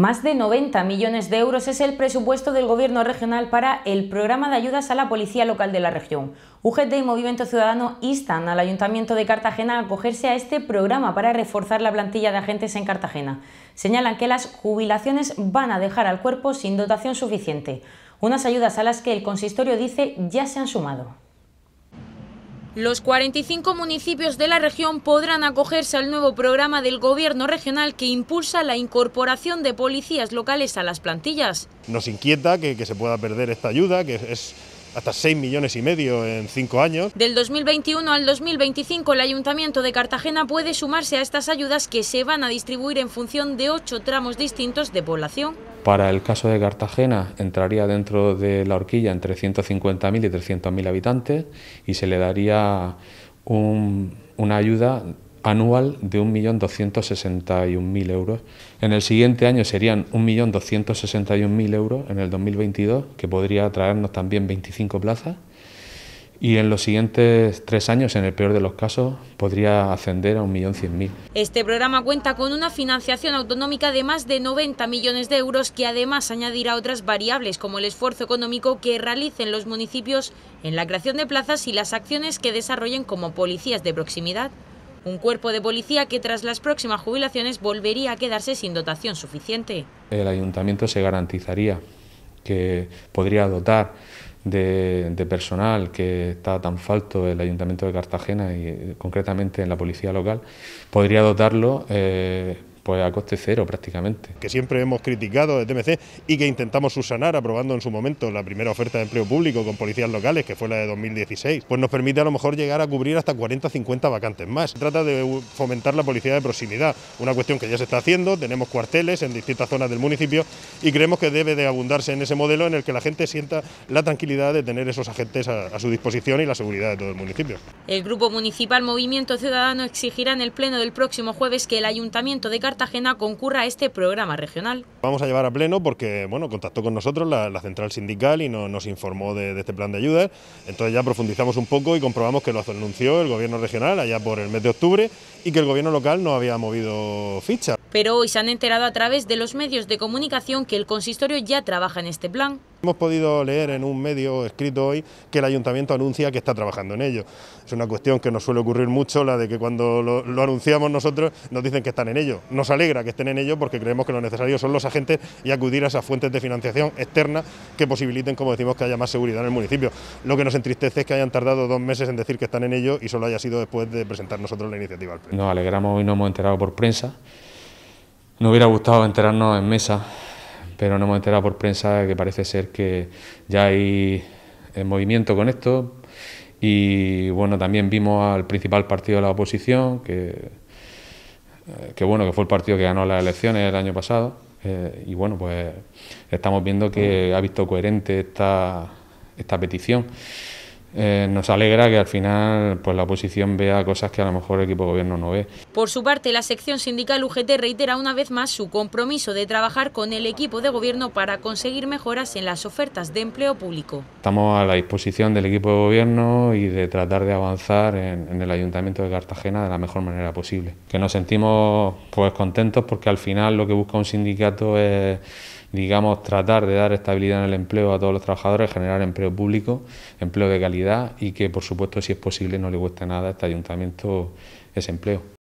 Más de 90 millones de euros es el presupuesto del Gobierno regional para el programa de ayudas a la Policía Local de la región. UGT y Movimiento Ciudadano instan al Ayuntamiento de Cartagena a acogerse a este programa para reforzar la plantilla de agentes en Cartagena. Señalan que las jubilaciones van a dejar al cuerpo sin dotación suficiente, unas ayudas a las que el consistorio dice ya se han sumado. Los 45 municipios de la región podrán acogerse al nuevo programa del Gobierno regional que impulsa la incorporación de policías locales a las plantillas. Nos inquieta que, que se pueda perder esta ayuda, que es hasta 6 millones y medio en 5 años. Del 2021 al 2025 el Ayuntamiento de Cartagena puede sumarse a estas ayudas que se van a distribuir en función de 8 tramos distintos de población. Para el caso de Cartagena entraría dentro de la horquilla entre 150.000 y 300.000 habitantes y se le daría una ayuda anual de 1.261.000 euros. En el siguiente año serían 1.261.000 euros en el 2022, que podría traernos también 25 plazas. Y en los siguientes tres años, en el peor de los casos, podría ascender a 1.100.000. Este programa cuenta con una financiación autonómica de más de 90 millones de euros que además añadirá otras variables como el esfuerzo económico que realicen los municipios en la creación de plazas y las acciones que desarrollen como policías de proximidad. Un cuerpo de policía que tras las próximas jubilaciones volvería a quedarse sin dotación suficiente. El ayuntamiento se garantizaría que podría dotar de, personal que está tan falto el Ayuntamiento de Cartagena y concretamente en la policía local, podría dotarlo eh, pues a coste cero prácticamente. Que siempre hemos criticado desde TMC y que intentamos subsanar aprobando en su momento la primera oferta de empleo público con policías locales, que fue la de 2016, pues nos permite a lo mejor llegar a cubrir hasta 40 50 vacantes más. Se trata de fomentar la policía de proximidad, una cuestión que ya se está haciendo, tenemos cuarteles en distintas zonas del municipio y creemos que debe de abundarse en ese modelo en el que la gente sienta la tranquilidad de tener esos agentes a, a su disposición y la seguridad de todo el municipio. El Grupo Municipal Movimiento Ciudadano exigirá en el pleno del próximo jueves que el Ayuntamiento de Cartagena concurra a este programa regional. Vamos a llevar a pleno porque bueno, contactó con nosotros la, central sindical y nos informó de, de, este plan de ayudas. Entonces ya profundizamos un poco y comprobamos que lo anunció el gobierno regional allá por el mes de octubre y que el gobierno local no había movido ficha. Pero hoy se han enterado a través de los medios de comunicación que el consistorio ya trabaja en este plan. Hemos podido leer en un medio escrito hoy que el ayuntamiento anuncia que está trabajando en ello. Es una cuestión que nos suele ocurrir mucho, la de que cuando lo, lo, anunciamos nosotros nos dicen que están en ello. Nos alegra que estén en ello porque creemos que lo necesario son los agentes y acudir a esas fuentes de financiación externa que posibiliten, como decimos, que haya más seguridad en el municipio. Lo que nos entristece es que hayan tardado dos meses en decir que están en ello y solo haya sido después de presentar nosotros la iniciativa al pleno. Nos alegramos y nos hemos enterado por prensa. Nos hubiera gustado enterarnos en mesa pero no hemos enterado por prensa que parece ser que ya hay movimiento con esto y bueno, también vimos al principal partido de la oposición, que, eh, que bueno, que fue el partido que ganó las elecciones el año pasado eh, y bueno, pues estamos viendo que ha visto coherente esta, esta petición. Eh, nos alegra que al final pues la oposición vea cosas que a lo mejor el equipo de gobierno no ve. Por su parte, la sección sindical UGT reitera una vez más su compromiso de trabajar con el equipo de gobierno para conseguir mejoras en las ofertas de empleo público. Estamos a la disposición del equipo de gobierno y de tratar de avanzar en, en el Ayuntamiento de Cartagena de la mejor manera posible. Que nos sentimos pues contentos porque al final lo que busca un sindicato es digamos, tratar de dar estabilidad en el empleo a todos los trabajadores, generar empleo público, empleo de calidad y que, por supuesto, si es posible, no le cueste nada a este ayuntamiento ese empleo.